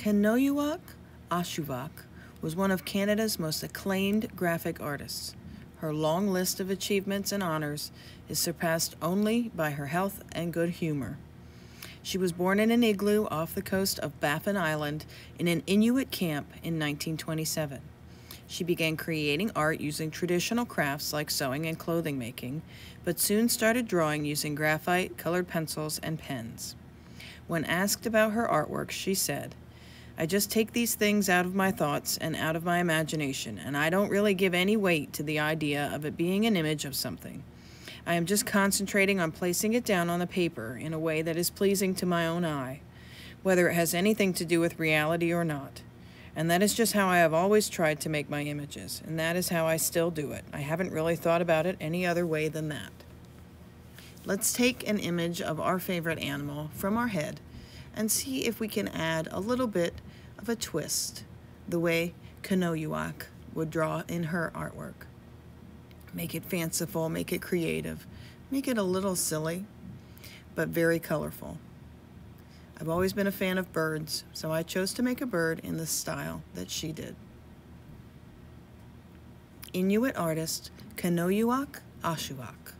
Kenojuak Ashevak was one of Canada's most acclaimed graphic artists. Her long list of achievements and honors is surpassed only by her health and good humor. She was born in an igloo off the coast of Baffin Island in an Inuit camp in 1927. She began creating art using traditional crafts like sewing and clothing making, but soon started drawing using graphite, colored pencils, and pens. When asked about her artwork, she said, I just take these things out of my thoughts and out of my imagination, and I don't really give any weight to the idea of it being an image of something. I am just concentrating on placing it down on the paper in a way that is pleasing to my own eye, whether it has anything to do with reality or not. And that is just how I have always tried to make my images, and that is how I still do it. I haven't really thought about it any other way than that. Let's take an image of our favorite animal from our head and see if we can add a little bit of a twist, the way Kenojuak would draw in her artwork. Make it fanciful, make it creative, make it a little silly, but very colorful. I've always been a fan of birds, so I chose to make a bird in the style that she did. Inuit artist Kenojuak Ashevak.